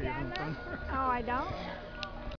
answer your. Oh, I don't?